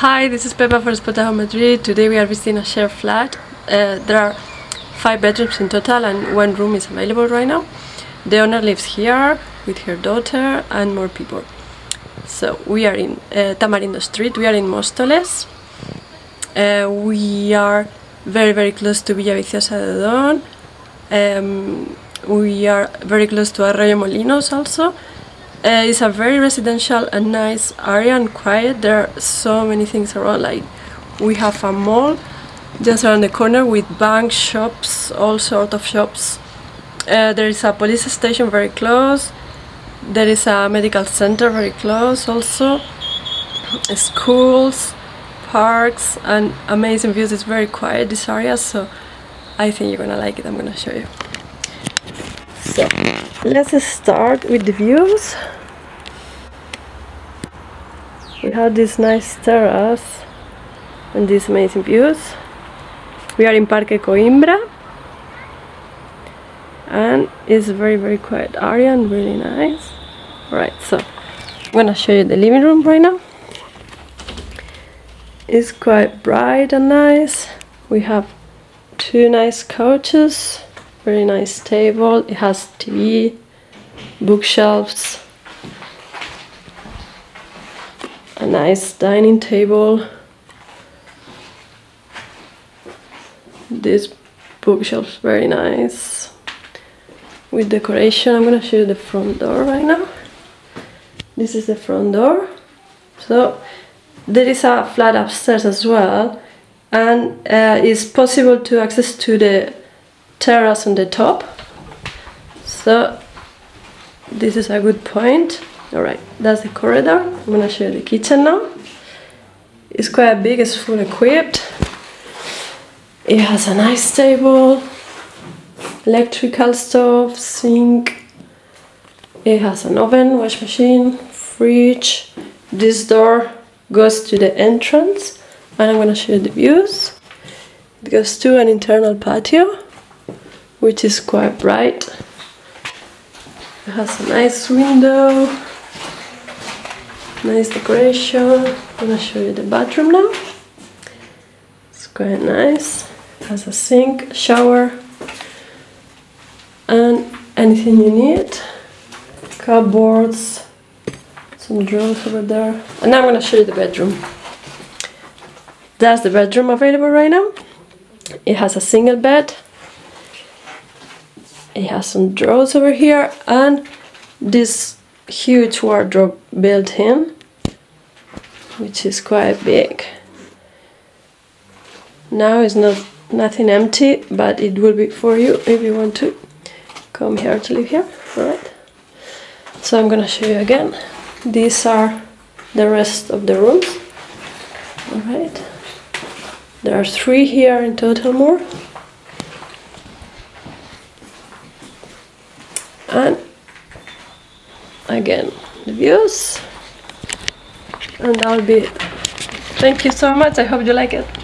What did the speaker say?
Hi, this is Pepa for Spotahome Madrid. Today we are visiting a shared flat. Uh, there are five bedrooms in total and one room is available right now. The owner lives here with her daughter and more people. So we are in uh, Tamarindo Street, we are in Móstoles. Uh, we are very very close to Villaviciosa de Odón. Um, we are very close to Arroyomolinos also. Uh, it's a very residential and nice area and quiet. There are so many things around. Like we have a mall just around the corner with banks, shops, all sort of shops. Uh, there is a police station very close. There is a medical center very close also. Schools, parks, and amazing views. It's very quiet this area, so I think you're gonna like it. I'm gonna show you. So let's start with the views. We have this nice terrace and these amazing views. We are in Parque Coimbra and it's a very very quiet area and really nice. Alright, so I'm gonna show you the living room right now. It's quite bright and nice. We have two nice couches very nice table. It has TV bookshelves a nice dining table. This bookshelf is very nice. With decoration I'm gonna show you the front door right now. This is the front door. So there is a flat upstairs as well. And uh, it's possible to access to the terrace on the top. So this is a good point. All right that's the corridor. I'm gonna show you the kitchen now. It's quite big it's full equipped. It has a nice table electrical stove sink. It has an oven wash machine fridge. This door goes to the entrance and i'm gonna show you the views. It goes to an internal patio which is quite bright. It has a nice window, nice decoration. I'm gonna show you the bathroom now. It's quite nice. It has a sink, shower, and anything you need. Cupboards, some drawers over there. And now I'm gonna show you the bedroom. That's the bedroom available right now. It has a single bed it has some drawers over here and this huge wardrobe built in which is quite big. Now it's not nothing empty but it will be for you if you want to come here to live here all right so i'm gonna show you again. These are the rest of the rooms. All right there are three here in total more and again the views. And that'll be thank you so much. I hope you like it